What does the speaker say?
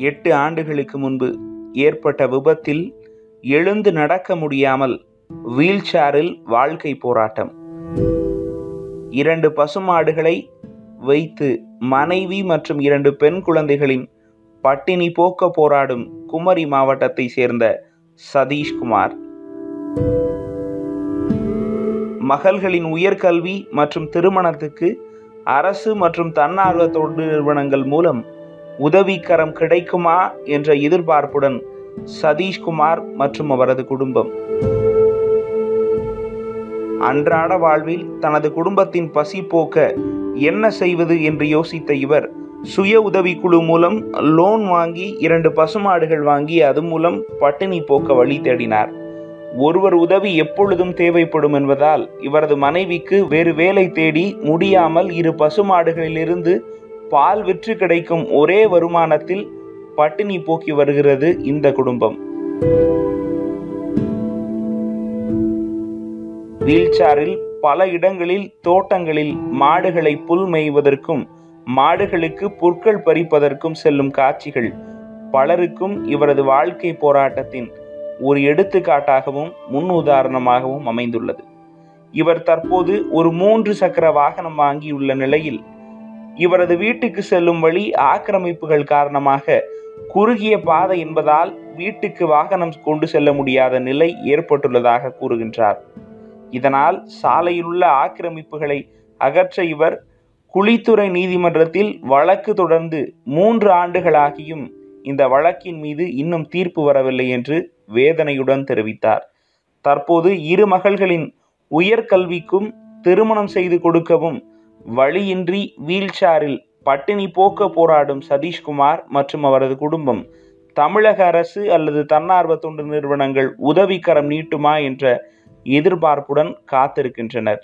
எட்டு ஆண்டுகளுக்கு முன்பு ஏற்பட்ட விபத்தில் எழுந்து நடக்க முடியாமல் வீல் சேரில் வாழ்க்கை போராட்டம். இரண்டு பசுமாடுகளை வைத்து மனைவி மற்றும் இரண்டு பெண் குழந்தைகளின் பட்டினி போக்க போராடும் குமரி மாவட்டத்தை சேர்ந்த சதீஷ்குமார். மகள்களின் உயர்கல்வி மற்றும் திருமணத்துக்கு அரசு மற்றும் தன்னார்வ தொண்டு நிறுவனங்கள் மூலம் உதவிக்கரம் கிடைக்குமா என்ற எதிர்பார்ப்புடன் சதீஷ்குமார் மற்றும் அவரது குடும்பம். அன்றாட வாழ்வில் தனது குடும்பத்தின் பசி போக்க என்ன செய்வது என்று யோசித்த இவர் சுய உதவிக்குழு மூலம் லோன் வாங்கி இரண்டு பசுமாடுகள் வாங்கி அது மூலம் பட்டினி போக்க வழி தேடினார். ஒருவர் உதவி எப்பொழுதும் தேவைப்படும் என்பதால் இவரது மனைவிக்கு வேறு வேலை தேடி முடியாமல் இரு பசுமாடுகளிலிருந்து பால் விற்று கிடைக்கும் ஒரே வருமானத்தில் பட்டினி போக்கி வருகிறது இந்த குடும்பம். வீல்சாரில் பல இடங்களில் தோட்டங்களில் மாடுகளை புல் மேய்வதற்கும் மாடுகளுக்கு புற்கள் பறிப்பதற்கும் செல்லும் காட்சிகள். பலருக்கும் இவரது வாழ்க்கை போராட்டத்தின் ஒரு எடுத்துக்காட்டாகவும் முன் உதாரணமாகவும் அமைந்துள்ளது. இவர் தற்போது ஒரு மூன்று சக்கர வாகனம் வாங்கியுள்ள நிலையில் இவரது வீட்டுக்கு செல்லும் வழி ஆக்கிரமிப்புகள் காரணமாக குறுகிய பாதை என்பதால் வீட்டுக்கு வாகனம் கொண்டு செல்ல முடியாத நிலை ஏற்பட்டுள்ளதாக கூறுகின்றார். இதனால் சாலையில் உள்ள ஆக்கிரமிப்புகளை அகற்ற இவர் குளித்துறை நீதிமன்றத்தில் வழக்கு தொடர்ந்து மூன்று ஆண்டுகளாகியும் இந்த வழக்கின் மீது இன்னும் தீர்ப்பு வரவில்லை என்று வேதனையுடன் தெரிவித்தார். தற்போது இரு மகள்களின் உயர்கல்விக்கும் திருமணம் செய்து கொடுக்கவும் வழியின்றி வீல்சேரில் பட்டினி போக்க போராடும் சதீஷ்குமார் மற்றும் அவரது குடும்பம் தமிழக அரசு அல்லது தன்னார்வ தொண்டு நிறுவனங்கள் உதவிக்கரம் நீட்டுமா என்ற எதிர்பார்ப்புடன் காத்திருக்கின்றனர்.